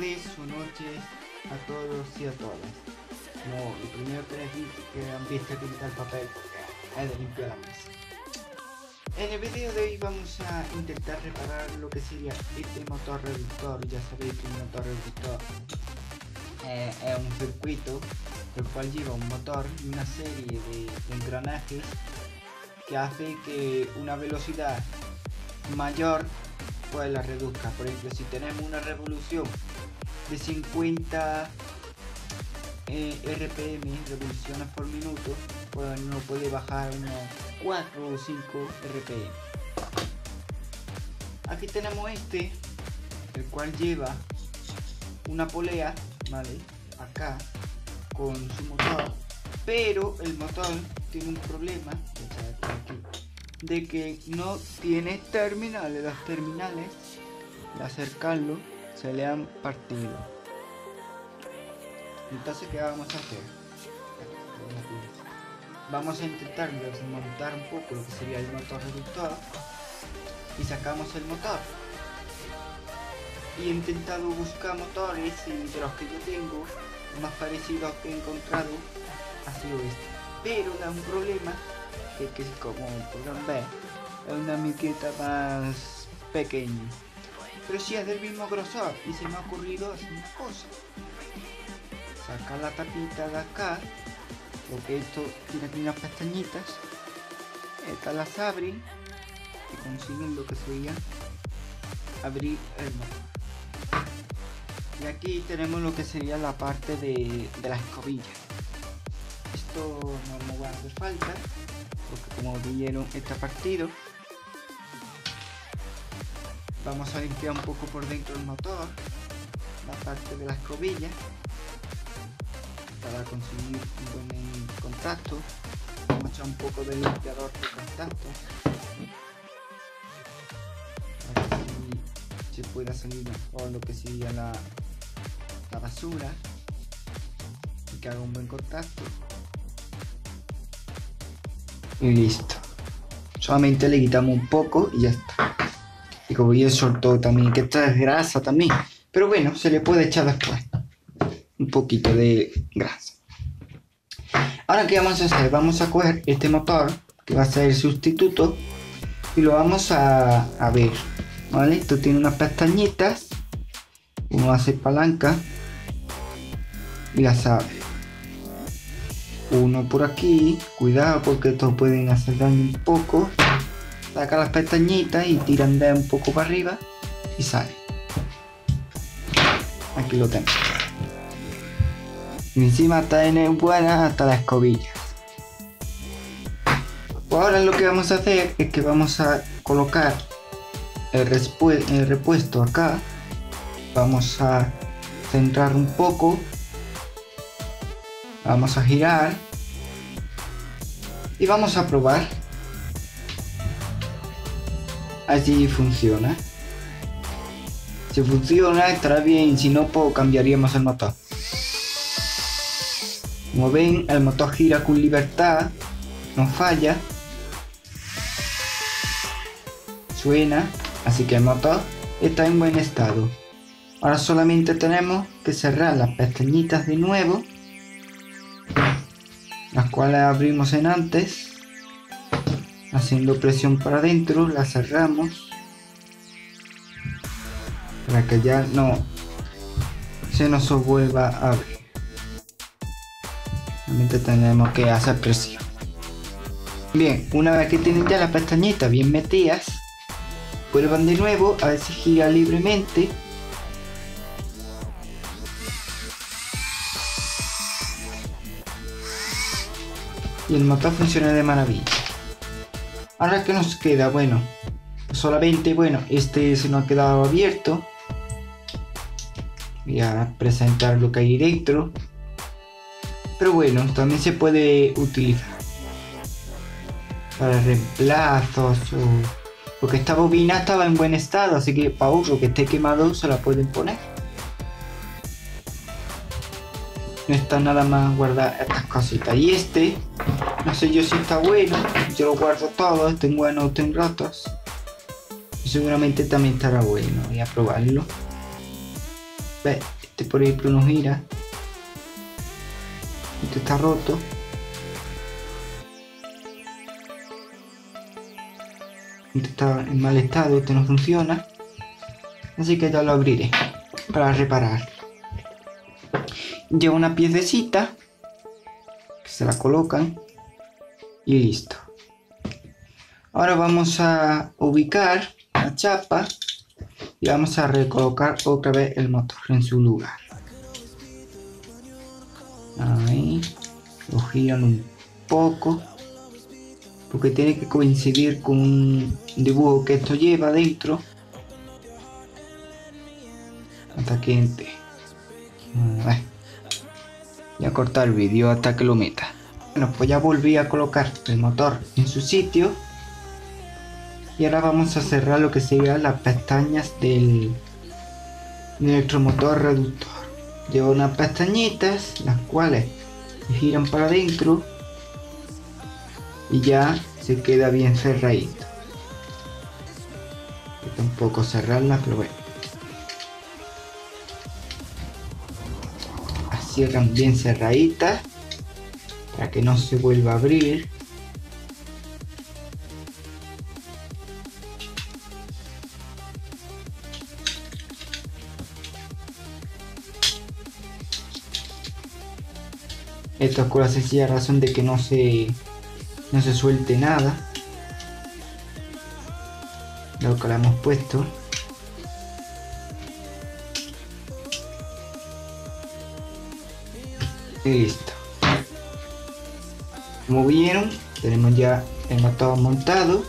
tardes o noches a todos y a todas. No, lo primero que les dije que han visto que el papel porque hay de limpiar la mesa. En el vídeo de hoy vamos a intentar reparar lo que sería este motor reductor. Ya sabéis que el motor reductor eh, es un circuito el cual lleva un motor y una serie de engranajes que hace que una velocidad mayor pues la reduzca. Por ejemplo, si tenemos una revolución de 50 eh, RPM, revoluciones por minuto, pues no puede bajar unos 4 o 5 RPM. Aquí tenemos este, el cual lleva una polea, ¿vale? Acá, con su motor, pero el motor tiene un problema, de que no tiene terminales. Las terminales, de acercarlo, se le han partido. Entonces, ¿qué vamos a hacer? Vamos a intentar desmontar un poco lo que sería el motor reductor y sacamos el motor. Y he intentado buscar motores y de los que yo tengo, más parecidos que he encontrado ha sido este. Pero da un problema que, que como podrán ver es una miqueta más pequeña. Pero si es del mismo grosor y se me ha ocurrido hacer una cosa. Sacar la tapita de acá, porque esto tiene aquí unas pestañitas. Estas las abren y consiguen lo que sería abrir el motor. Y aquí tenemos lo que sería la parte de, de la escobilla. Esto no me va a hacer falta, porque como vieron está partido. Vamos a limpiar un poco por dentro el motor, la parte de la escobilla, para conseguir un buen contacto. Vamos a echar un poco de limpiador de contacto. Para que se pueda salir mejor lo que sería la basura y que haga un buen contacto. Y listo. Solamente le quitamos un poco y ya está. Y como ya soltó también, que esta es grasa también. Pero bueno, se le puede echar después. Un poquito de grasa. Ahora, ¿qué vamos a hacer? Vamos a coger este motor, que va a ser el sustituto, y lo vamos a, a ver. ¿Vale? Esto tiene unas pestañitas. Uno hace palanca. Y las abre. Uno por aquí. Cuidado porque estos pueden hacer daño un poco saca las pestañitas y tiran de un poco para arriba y sale. Aquí lo tengo. Y encima está en buena hasta la escobilla. Pues ahora lo que vamos a hacer es que vamos a colocar el, el repuesto acá. Vamos a centrar un poco. Vamos a girar. Y vamos a probar así funciona. Si funciona estará bien, si no pues cambiaríamos el motor. Como ven el motor gira con libertad, no falla. Suena, así que el motor está en buen estado. Ahora solamente tenemos que cerrar las pestañitas de nuevo, las cuales abrimos en antes haciendo presión para adentro la cerramos para que ya no se nos vuelva a abrir. Realmente tenemos que hacer presión. Bien una vez que tienen ya las pestañitas bien metidas vuelvan de nuevo a ver si gira libremente y el motor funciona de maravilla Ahora que nos queda, bueno, solamente, bueno, este se nos ha quedado abierto. Voy a presentar lo que hay dentro. Pero bueno, también se puede utilizar para reemplazos. Porque esta bobina estaba en buen estado, así que para uso que esté quemado se la pueden poner. está nada más guardar estas cositas. Y este, no sé yo si está bueno, yo lo guardo todo, tengo buenos, tengo rotos. Seguramente también estará bueno, voy a probarlo. Ve, este por ejemplo no gira. Este está roto. Este está en mal estado, este no funciona. Así que ya lo abriré para reparar. Lleva una piececita que se la colocan y listo. Ahora vamos a ubicar la chapa y vamos a recolocar otra vez el motor en su lugar. Ahí lo giran un poco porque tiene que coincidir con un dibujo que esto lleva dentro hasta que entre voy a cortar el vídeo hasta que lo meta bueno pues ya volví a colocar el motor en su sitio. Y ahora vamos a cerrar lo que sería las pestañas del electromotor reductor. Lleva unas pestañitas las cuales giran para adentro y ya se queda bien cerradito. Un poco cerrarla pero bueno cierran bien cerraditas para que no se vuelva a abrir. Esto es con la razón de que no se no se suelte nada. Lo que le hemos puesto listo. Como vieron tenemos ya el motor montado.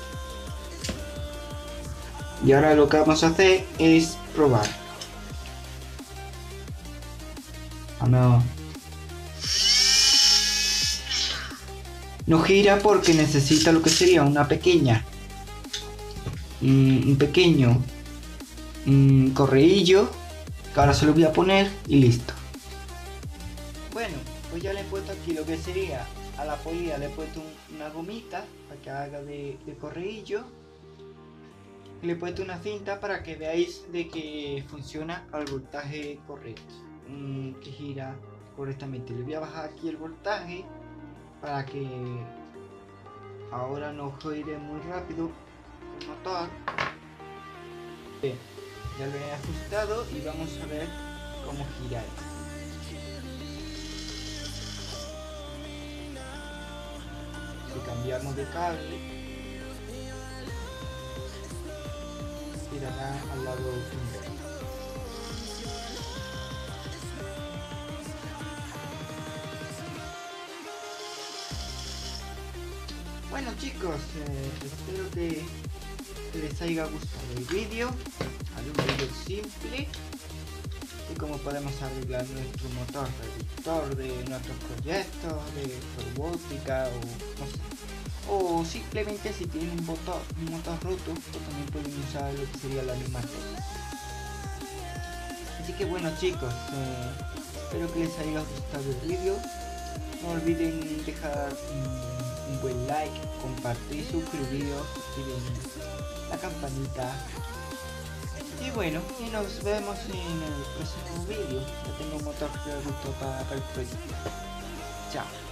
Y ahora lo que vamos a hacer es probar. Vamos no. Gira porque necesita lo que sería una pequeña un pequeño correillo que ahora se lo voy a poner y listo pues ya le he puesto aquí lo que sería a la polilla le he puesto una gomita para que haga de, de correillo le he puesto una cinta para que veáis de que funciona al voltaje correcto. Que gira correctamente. Le voy a bajar aquí el voltaje para que ahora no gire muy rápido el motor. Ya lo he ajustado y vamos a ver cómo gira cambiamos de cable girará al lado Bueno chicos, eh, espero que, les haya gustado el vídeo. Un vídeo simple de cómo podemos arreglar nuestro motor reductor de nuestros proyectos, de robótica o no. O simplemente si tienen un motor, un motor roto, pues también pueden usar lo que sería la misma. Así que bueno chicos, eh, espero que les haya gustado el vídeo. No olviden dejar un buen like, compartir, suscribiros, activen la campanita. Y bueno, y nos vemos en el próximo vídeo. Ya tengo un motor que para, para el proyecto. Chao.